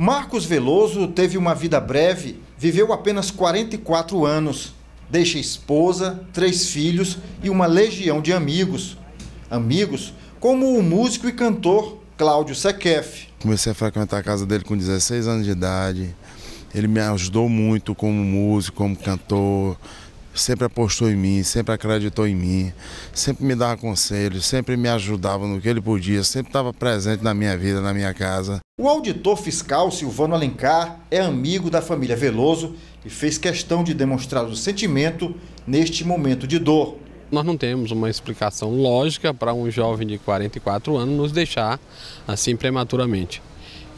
Marcos Veloso teve uma vida breve, viveu apenas 44 anos. Deixa esposa, três filhos e uma legião de amigos. Amigos como o músico e cantor Cláudio Sequef. Comecei a frequentar a casa dele com 16 anos de idade. Ele me ajudou muito como músico, como cantor, sempre apostou em mim, sempre acreditou em mim, sempre me dava conselhos, sempre me ajudava no que ele podia, sempre estava presente na minha vida, na minha casa. O auditor fiscal Silvano Alencar é amigo da família Veloso e fez questão de demonstrar o sentimento neste momento de dor. Nós não temos uma explicação lógica para um jovem de 44 anos nos deixar assim prematuramente.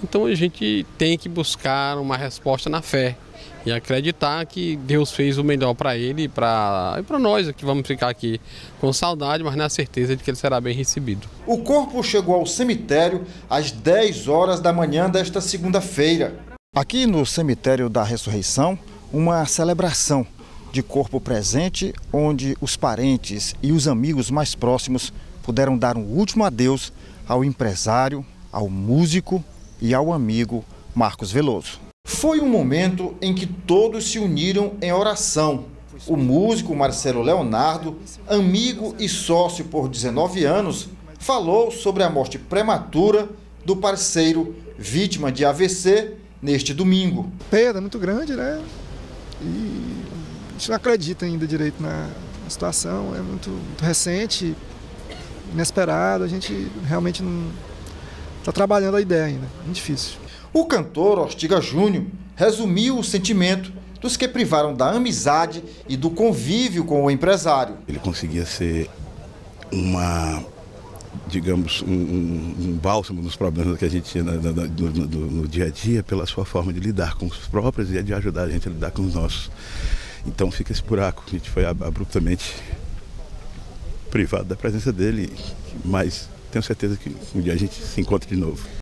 Então a gente tem que buscar uma resposta na fé, e acreditar que Deus fez o melhor para ele e para nós que vamos ficar aqui com saudade, mas na certeza de que ele será bem recebido. O corpo chegou ao cemitério às 10 horas da manhã desta segunda-feira. Aqui no cemitério da Ressurreição, uma celebração de corpo presente, onde os parentes e os amigos mais próximos puderam dar um último adeus ao empresário, ao músico e ao amigo Marcos Veloso. Foi um momento em que todos se uniram em oração. O músico Marcelo Leonardo, amigo e sócio por 19 anos, falou sobre a morte prematura do parceiro vítima de AVC neste domingo. Perda muito grande, né? E a gente não acredita ainda direito na situação, é muito, muito recente, inesperado, a gente realmente não está trabalhando a ideia ainda, muito difícil. O cantor Ortiga Júnior resumiu o sentimento dos que privaram da amizade e do convívio com o empresário. Ele conseguia ser uma, digamos, um, um, um bálsamo nos problemas que a gente tinha no, no, no, no, dia a dia pela sua forma de lidar com os próprios e de ajudar a gente a lidar com os nossos. Então fica esse buraco. A gente foi abruptamente privado da presença dele, mas tenho certeza que um dia a gente se encontra de novo.